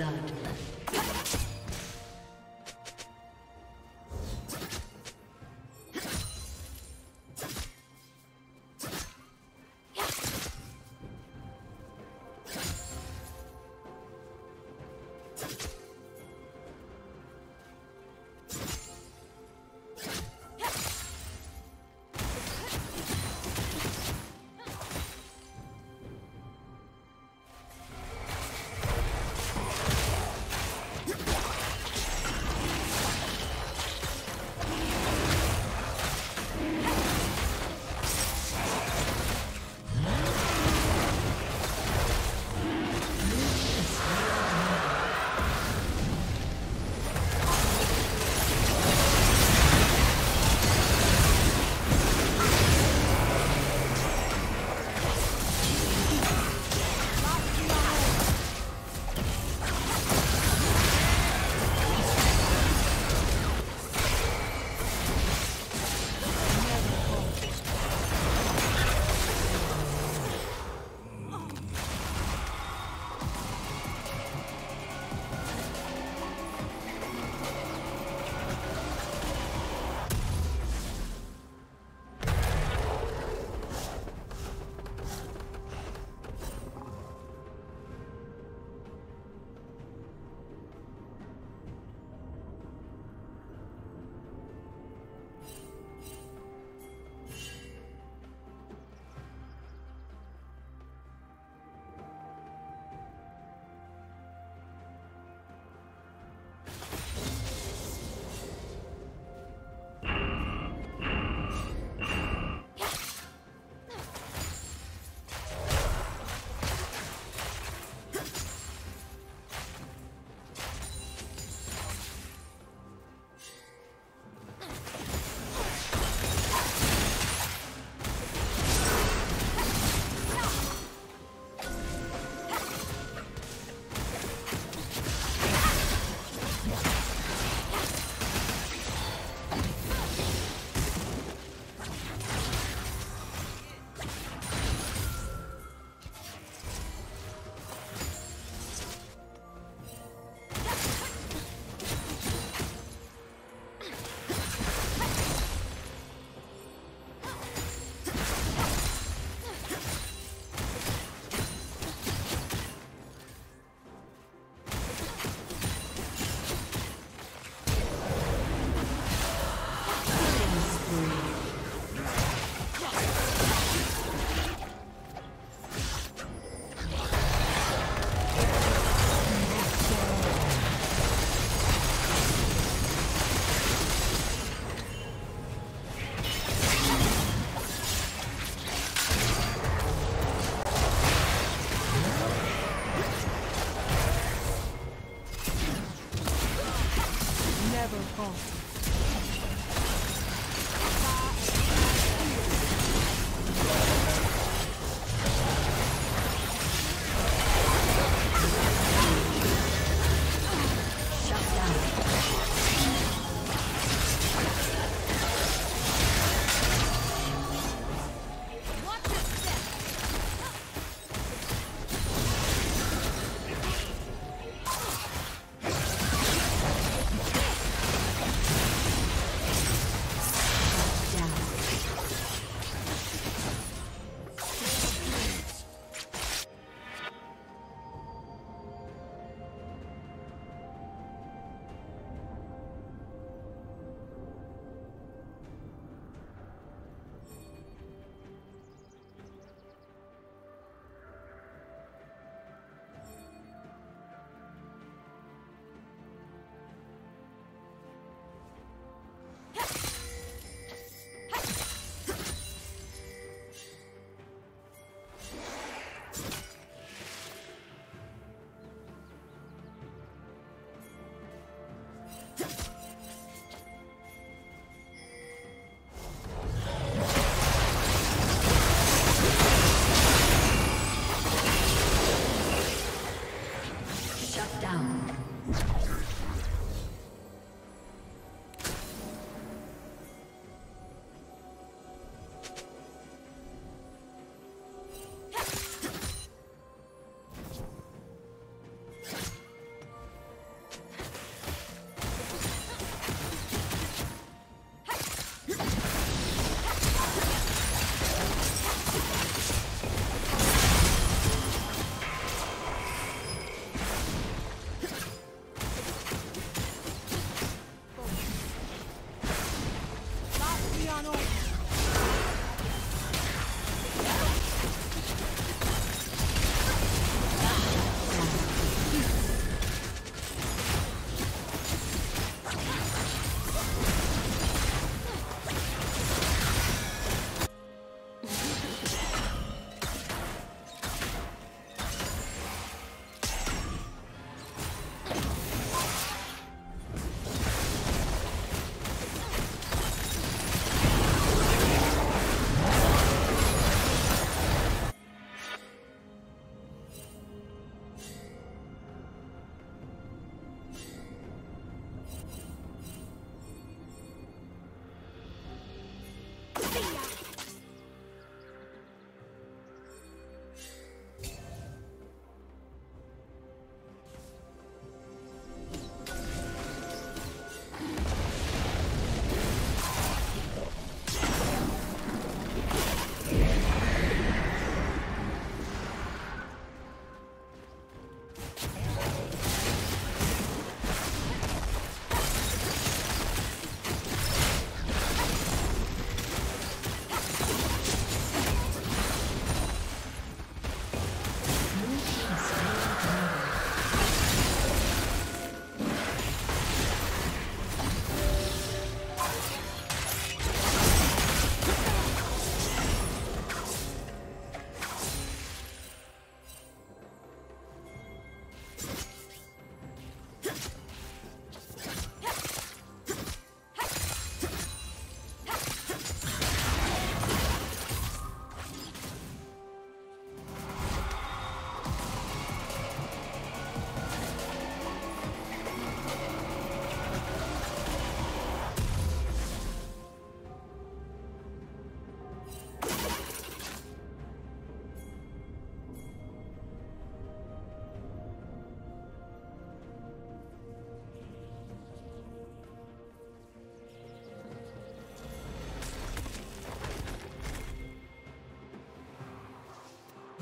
blood. 어.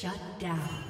Shut down.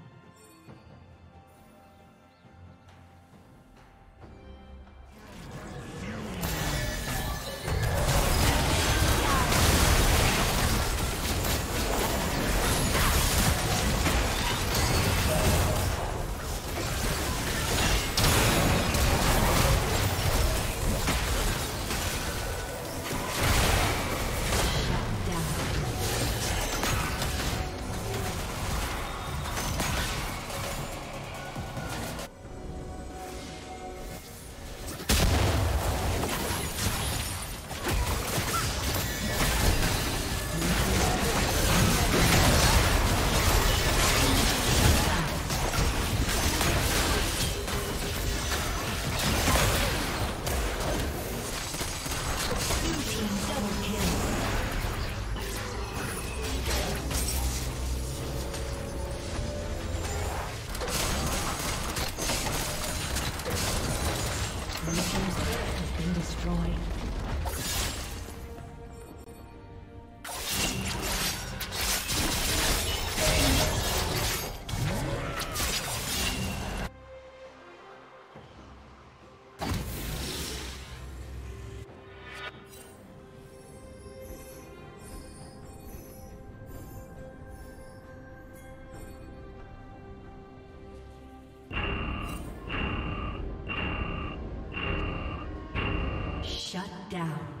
Shut down.